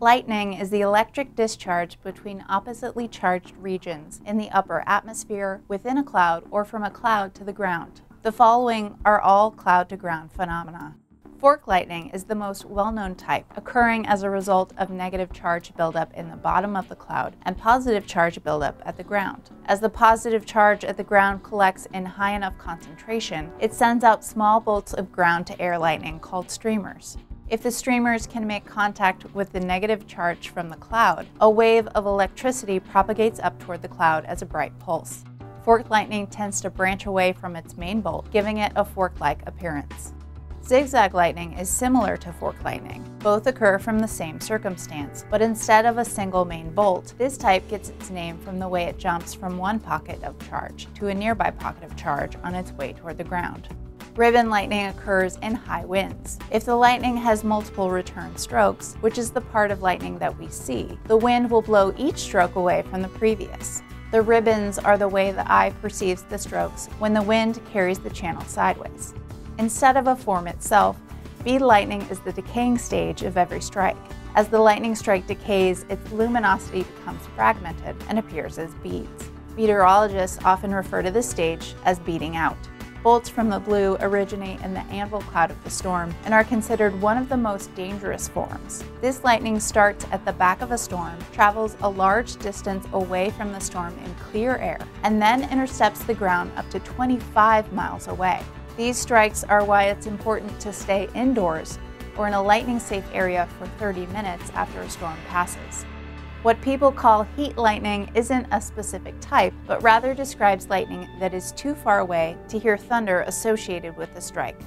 Lightning is the electric discharge between oppositely charged regions in the upper atmosphere, within a cloud, or from a cloud to the ground. The following are all cloud to ground phenomena. Fork lightning is the most well-known type, occurring as a result of negative charge buildup in the bottom of the cloud and positive charge buildup at the ground. As the positive charge at the ground collects in high enough concentration, it sends out small bolts of ground-to-air lightning called streamers. If the streamers can make contact with the negative charge from the cloud, a wave of electricity propagates up toward the cloud as a bright pulse. Forked lightning tends to branch away from its main bolt, giving it a fork-like appearance. Zigzag lightning is similar to fork lightning. Both occur from the same circumstance, but instead of a single main bolt, this type gets its name from the way it jumps from one pocket of charge to a nearby pocket of charge on its way toward the ground. Ribbon lightning occurs in high winds. If the lightning has multiple return strokes, which is the part of lightning that we see, the wind will blow each stroke away from the previous. The ribbons are the way the eye perceives the strokes when the wind carries the channel sideways. Instead of a form itself, bead lightning is the decaying stage of every strike. As the lightning strike decays, its luminosity becomes fragmented and appears as beads. Meteorologists often refer to this stage as beading out. Bolts from the blue originate in the anvil cloud of the storm and are considered one of the most dangerous forms. This lightning starts at the back of a storm, travels a large distance away from the storm in clear air, and then intercepts the ground up to 25 miles away. These strikes are why it's important to stay indoors or in a lightning safe area for 30 minutes after a storm passes. What people call heat lightning isn't a specific type, but rather describes lightning that is too far away to hear thunder associated with the strike.